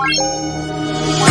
Bye.